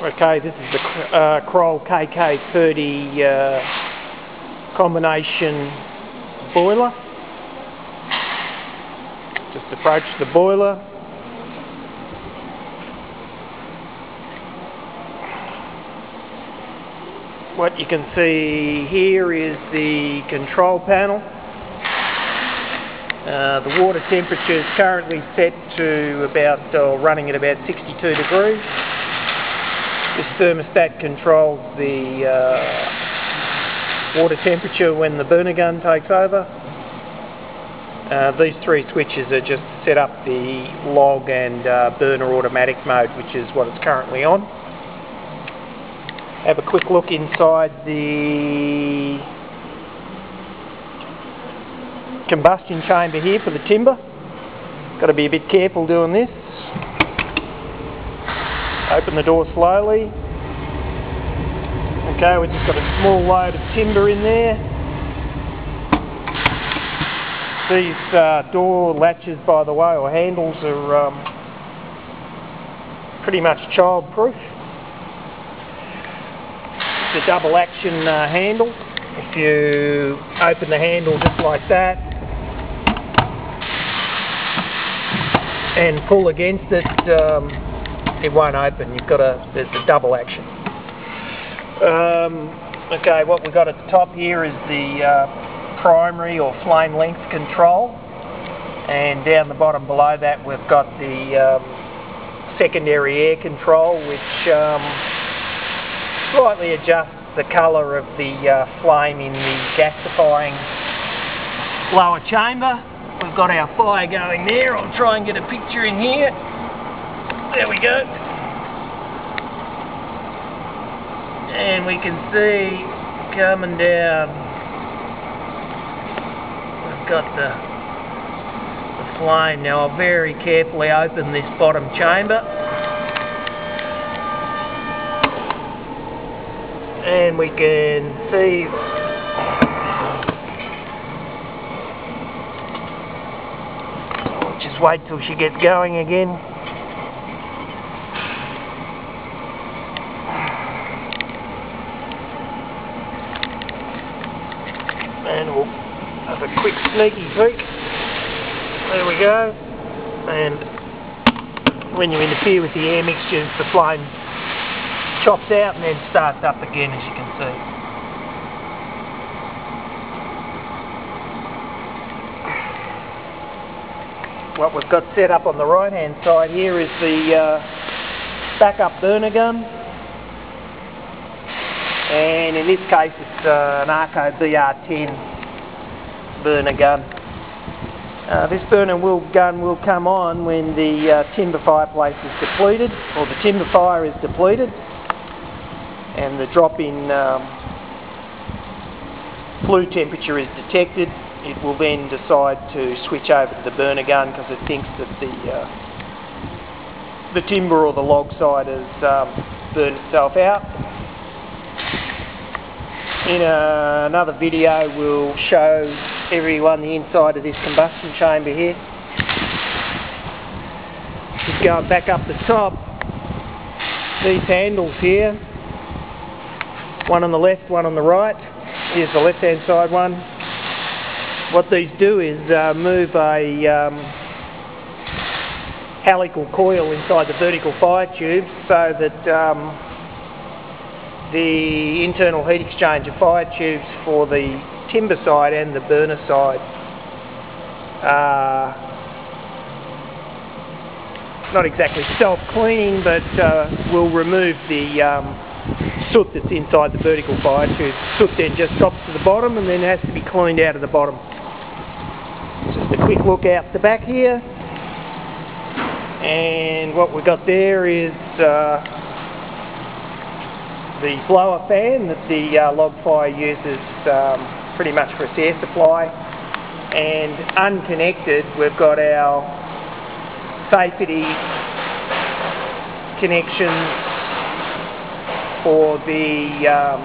Okay, this is the uh, Kroll KK30 uh, combination boiler. Just approach the boiler. What you can see here is the control panel. Uh, the water temperature is currently set to about, uh, running at about 62 degrees. This thermostat controls the uh, water temperature when the burner gun takes over. Uh, these three switches are just set up the log and uh, burner automatic mode, which is what it's currently on. Have a quick look inside the combustion chamber here for the timber. Got to be a bit careful doing this. Open the door slowly. Okay, we've just got a small load of timber in there. These uh, door latches, by the way, or handles are um, pretty much child-proof. It's a double action uh, handle. If you open the handle just like that and pull against it, um, it won't open. You've got a, there's a double action. Um, okay, what we've got at the top here is the uh, primary or flame length control. And down the bottom below that we've got the um, secondary air control which um, slightly adjusts the colour of the uh, flame in the gasifying lower chamber. We've got our fire going there. I'll try and get a picture in here. There we go. And we can see coming down, we've got the, the flame. Now I'll very carefully open this bottom chamber. And we can see just wait till she gets going again. and we'll have a quick sneaky peek. There we go. And when you interfere with the air mixture, the flame chops out and then starts up again, as you can see. What we've got set up on the right hand side here is the uh, backup burner gun and in this case it's uh, an Arco BR10 burner gun. Uh, this burner will, gun will come on when the uh, timber fireplace is depleted, or the timber fire is depleted, and the drop in um, flue temperature is detected. It will then decide to switch over to the burner gun because it thinks that the uh, the timber or the log side has um, burned itself out in a, another video we'll show everyone the inside of this combustion chamber here. Just going back up the top, these handles here, one on the left, one on the right. Here's the left hand side one. What these do is uh, move a um, helical coil inside the vertical fire tube so that um, the internal heat exchanger fire tubes for the timber side and the burner side are not exactly self-cleaning but uh, will remove the um, soot that's inside the vertical fire tube. Soot then just drops to the bottom and then has to be cleaned out of the bottom. Just a quick look out the back here and what we've got there is uh, the blower fan that the uh, log fire uses um, pretty much for its air supply. And unconnected we've got our safety connections for the um,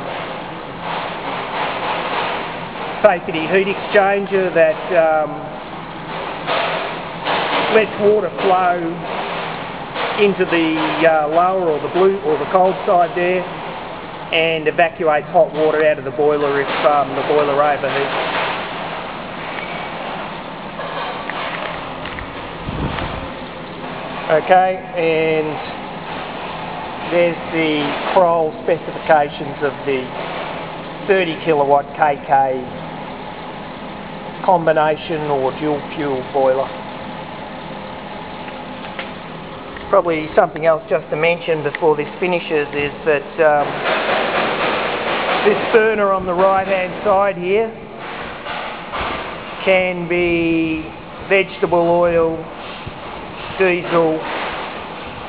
safety heat exchanger that um, lets water flow into the uh, lower or the blue or the cold side there and evacuates hot water out of the boiler if um, the boiler overheats. Okay, and there's the Kroll specifications of the 30 kilowatt KK combination or dual fuel boiler. Probably something else just to mention before this finishes is that um, this burner on the right hand side here can be vegetable oil, diesel,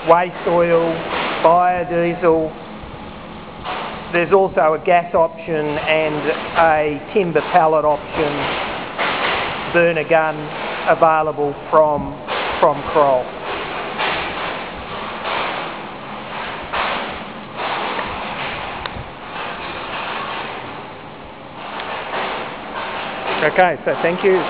waste oil, biodiesel. There's also a gas option and a timber pallet option burner gun available from, from Kroll. Okay, so thank you.